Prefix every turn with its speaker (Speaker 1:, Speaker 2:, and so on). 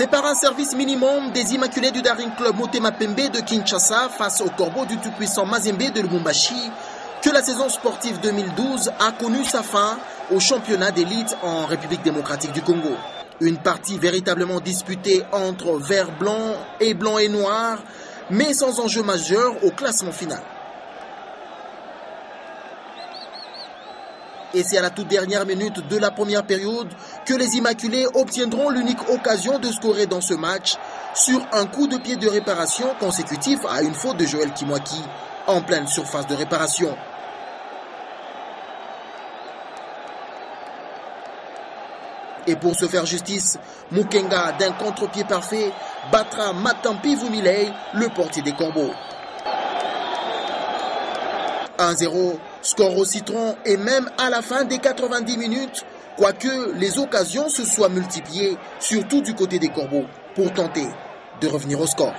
Speaker 1: C'est par un service minimum des Immaculés du Daring Club Motema Pembe de Kinshasa face au Corbeau du tout-puissant Mazembe de Lubumbashi que la saison sportive 2012 a connu sa fin au championnat d'élite en République démocratique du Congo. Une partie véritablement disputée entre vert blanc et blanc et noir, mais sans enjeu majeur au classement final. Et c'est à la toute dernière minute de la première période que les Immaculés obtiendront l'unique occasion de scorer dans ce match sur un coup de pied de réparation consécutif à une faute de Joël Kimwaki en pleine surface de réparation. Et pour se faire justice, Mukenga d'un contre-pied parfait battra Matampi Vumilei, le portier des Corbeaux. 1-0, score au citron et même à la fin des 90 minutes, quoique les occasions se soient multipliées, surtout du côté des Corbeaux, pour tenter de revenir au score.